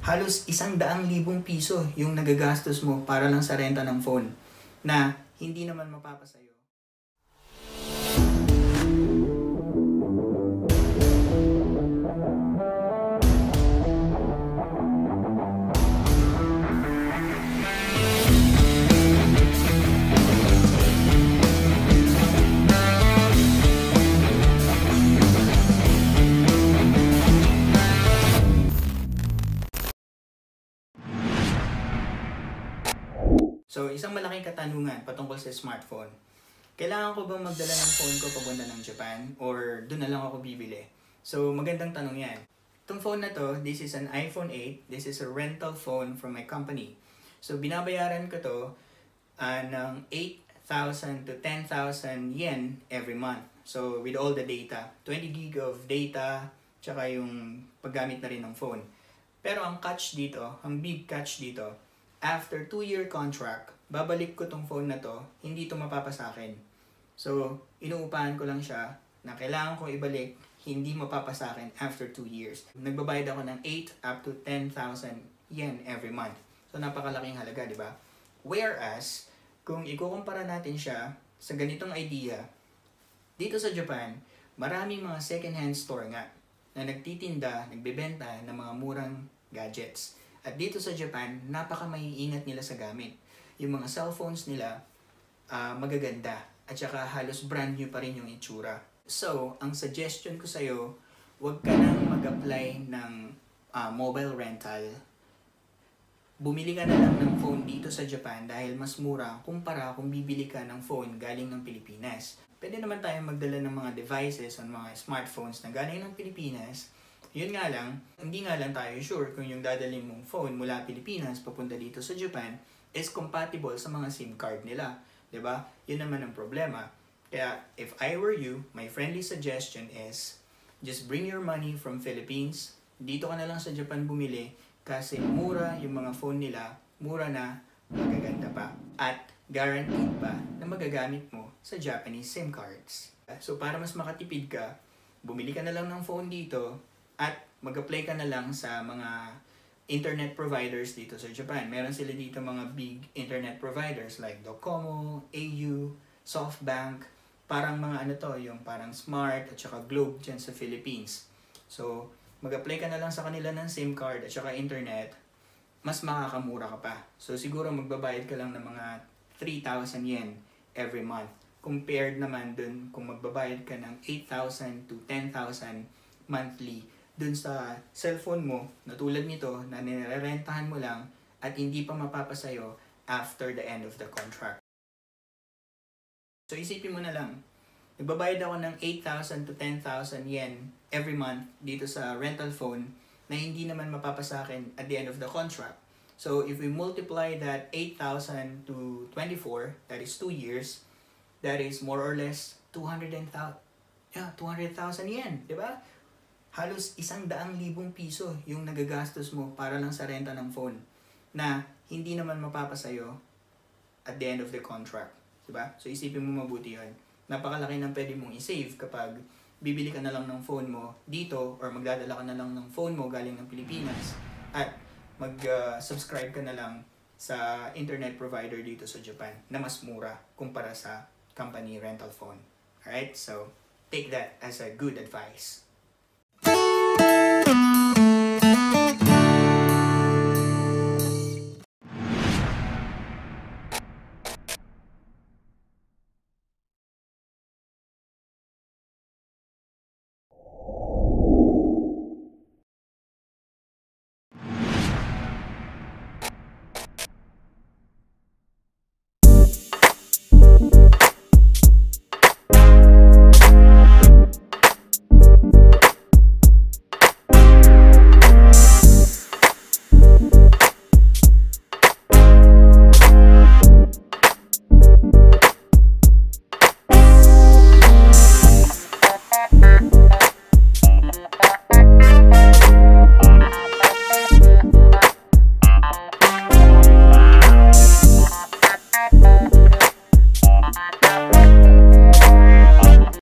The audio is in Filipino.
halos isang daang libong piso yung nagagastos mo para lang sa renta ng phone na hindi naman mapapasayo. So, isang malaking katanungan patungkol sa smartphone. Kailangan ko bang magdala ng phone ko papunta ng Japan or doon na lang ako bibili? So, magandang tanong yan. Itong phone na to, this is an iPhone 8. This is a rental phone from my company. So, binabayaran ko to uh, ng 8,000 to 10,000 yen every month. So, with all the data, 20 gig of data, tsaka yung paggamit na rin ng phone. Pero ang catch dito, ang big catch dito, after 2-year contract, babalik ko tong phone na to, hindi to mapapasa akin. So, inuupahan ko lang siya na kailangan ko ibalik, hindi mapapasa akin after 2 years. Nagbabayad ako ng 8 up to 10,000 yen every month. So, napakalaking halaga, di ba? Whereas, kung ikukumpara natin siya sa ganitong idea, dito sa Japan, maraming mga second-hand store nga na nagtitinda, nagbebenta ng mga murang gadgets. At dito sa Japan, napaka maiingat nila sa gamit. Yung mga cellphones nila, uh, magaganda. At saka halos brand new pa rin yung itsura. So, ang suggestion ko sa'yo, huwag ka nang mag-apply ng uh, mobile rental. Bumili ka na lang ng phone dito sa Japan dahil mas mura kumpara kung bibili ka ng phone galing ng Pilipinas. Pwede naman tayo magdala ng mga devices o mga smartphones na galing ng Pilipinas yun nga lang, hindi nga lang tayo sure kung yung dadalhin mong phone mula Pilipinas papunta dito sa Japan is compatible sa mga SIM card nila. ba? Diba? Yun naman ang problema. Kaya, if I were you, my friendly suggestion is, just bring your money from Philippines, dito ka na lang sa Japan bumili, kasi mura yung mga phone nila, mura na, magaganda pa, at guaranteed pa na magagamit mo sa Japanese SIM cards. So, para mas makatipid ka, bumili ka na lang ng phone dito, at mag-apply ka na lang sa mga internet providers dito sa Japan. Meron sila dito mga big internet providers like Docomo, AU, SoftBank, parang mga ano to, yung parang Smart at saka Globe dyan sa Philippines. So, mag-apply ka na lang sa kanila ng SIM card at saka internet, mas makakamura ka pa. So, siguro magbabayad ka lang ng mga 3,000 yen every month. Compared naman dun kung magbabayad ka ng 8,000 to 10,000 monthly dun sa cellphone mo na tulad nito na nirerentahan mo lang at hindi pa mapapasayo after the end of the contract. So isipin mo na lang, nagbabayad ako ng 8,000 to 10,000 yen every month dito sa rental phone na hindi naman mapapasa akin at the end of the contract. So if we multiply that 8,000 to 24, that is 2 years, that is more or less 200,000 yeah, 200,000 yen, di ba? Halos isang daang libong piso yung nagagastos mo para lang sa renta ng phone na hindi naman mapapasayo at the end of the contract. Diba? So isipin mo mabuti yun. Napakalaki ng pwede mong i-save kapag bibili ka na lang ng phone mo dito or magdadala ka na lang ng phone mo galing ng Pilipinas at mag-subscribe uh, ka na lang sa internet provider dito sa Japan na mas mura kumpara sa company rental phone. Alright? So, take that as a good advice. Thank you.